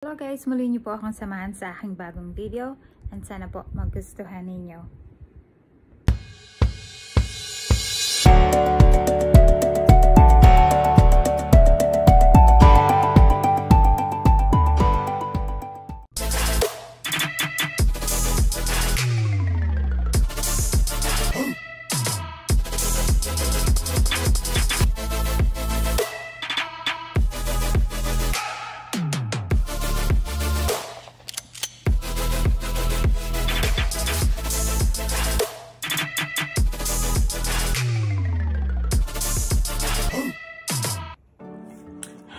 Hello guys, muli niyo po akong samahan sa aking bagong video and sana po magustuhan ninyo.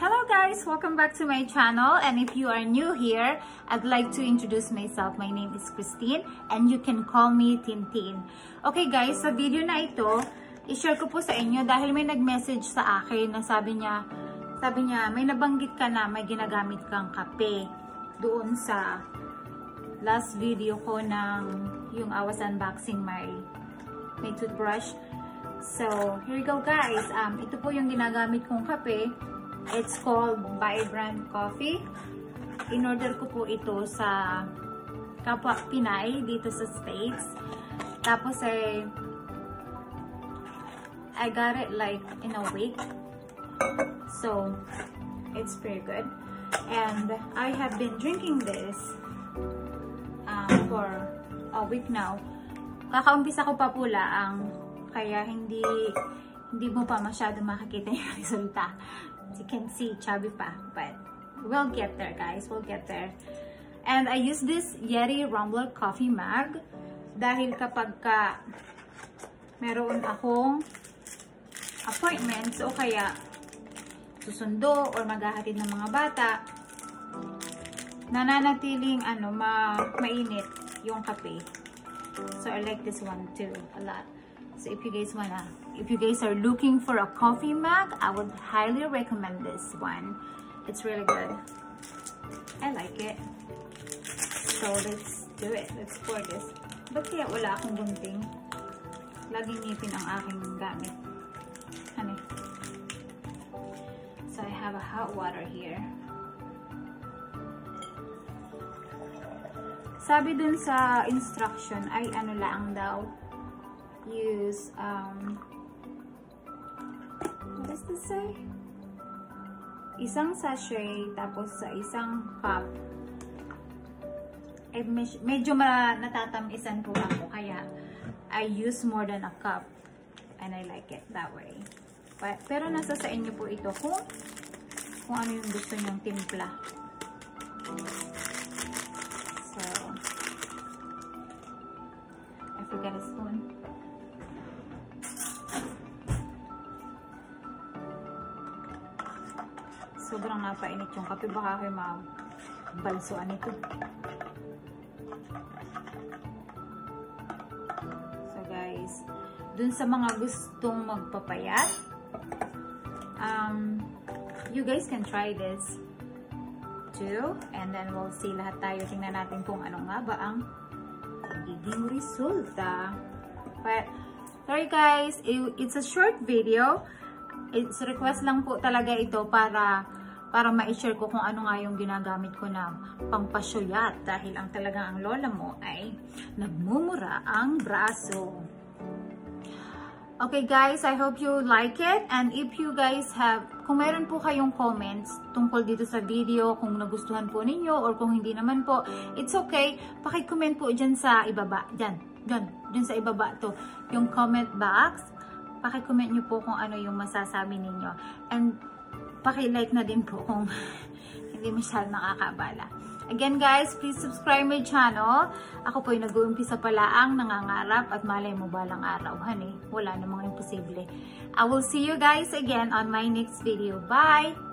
Hello guys! Welcome back to my channel and if you are new here, I'd like to introduce myself. My name is Christine and you can call me Tintin. Okay guys, sa video na ito, i-share ko po sa inyo dahil may nag-message sa akin na sabi niya, sabi niya, may nabanggit ka na may ginagamit kang kape doon sa last video ko ng yung I was unboxing my, my toothbrush. So, here you go guys. Um, ito po yung ginagamit kong kape. It's called Vibrant Coffee. In-order ko po ito sa kapwa Pinay dito sa States. Tapos eh, I got it like in a week. So, it's pretty good. And I have been drinking this um, for a week now. Kakaumpisa ko pa pula ang kaya hindi hindi mo pa masyado makikita yung resulta. You can see, chubby pa. But we'll get there, guys. We'll get there. And I use this Yeti Rumbler Coffee Mag dahil kapag ka meron akong appointments o kaya susundo or maghahatid ng mga bata, nananatiling ano, ma mainit yung kape. So I like this one too a lot. So if you guys wanna, if you guys are looking for a coffee mug, I would highly recommend this one. It's really good. I like it. So let's do it. Let's pour this. Ba't kaya wala akong gunting? Laging ngipin ang aking gamit. Ano? So I have a hot water here. Sabi dun sa instruction ay ano lang daw, use, um, what does this say? Isang sachet, tapos sa isang cup, eh, medyo ma natatamisan po ako, kaya I use more than a cup, and I like it that way. But, pero nasa sa inyo po ito kung, kung ano yung gusto nyong timpla. So, I forgot a spoon. Sobrang napainit yung kape. Baka kayo mabalsuan ito. So guys, dun sa mga gustong magpapayat, um, you guys can try this too. And then we'll see lahat tayo. Tingnan natin kung ano nga ba ang magiging resulta. But, sorry guys, it's a short video. It's request lang po talaga ito para para ma-share ko kung ano nga yung ginagamit ko na pampasyuyat dahil ang talagang ang lola mo ay nagmumura ang braso. Okay guys, I hope you like it and if you guys have, kung meron po kayong comments tungkol dito sa video, kung nagustuhan po ninyo or kung hindi naman po, it's okay, pakicomment po dyan sa ibaba, dyan, dyan, dyan sa ibaba to, yung comment box, pakicomment nyo po kung ano yung masasabi ninyo. And paki-like na din po kung hindi masyadong nakakabala. Again guys, please subscribe my channel. Ako po ay nag-uumpisa pala ang nangangarap at malay mo balang araw. Honey, wala namang imposible. I will see you guys again on my next video. Bye!